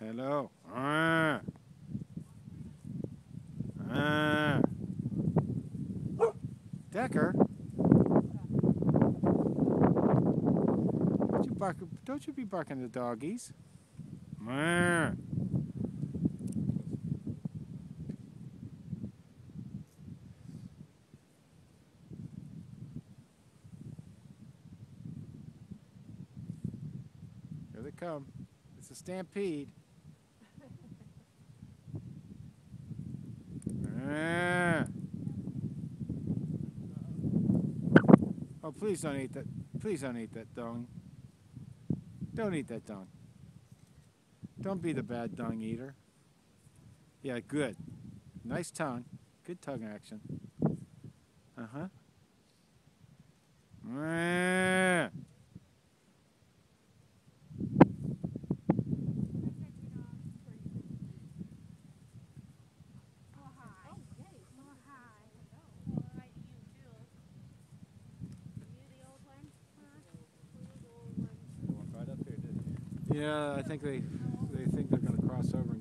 Hello. Ah. Ah. Decker. Don't you bark? Don't you be barking the doggies? Ah. Here they come. It's a stampede. Ah. Oh, please don't eat that. Please don't eat that dung. Don't eat that dung. Don't be the bad dung eater. Yeah, good. Nice tongue. Good tongue action. Uh Yeah, I think they they think they're going to cross over